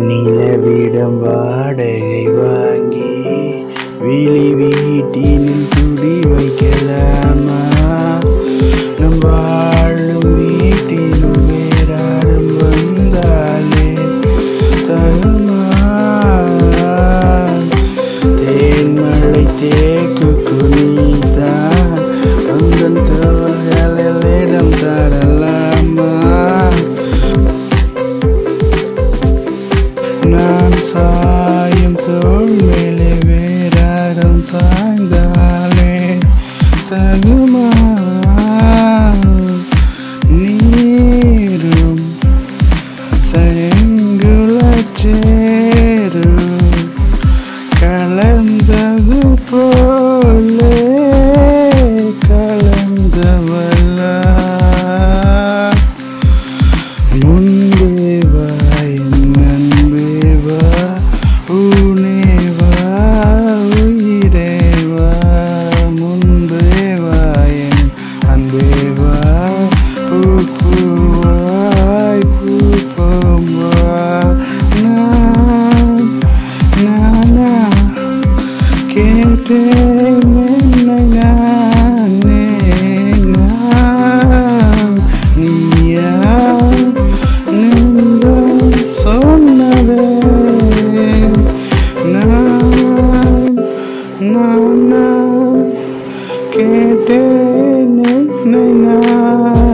நிலவிடம் வாடகை வாங்கி விழி வீட்டினில் குடி வைக்கலாமா நம் வாழும் வீட்டிலும் வேறாரும் வந்தாலே தருமா தேன்மழை தேக்கு அழகுமா நீரும் செங்குல சேரும் கலந்தது போ bebas Kukuai ku pemenang Nana Kente menai nane ngang Nia Nendo sona ben Nan Nana Kente menai night.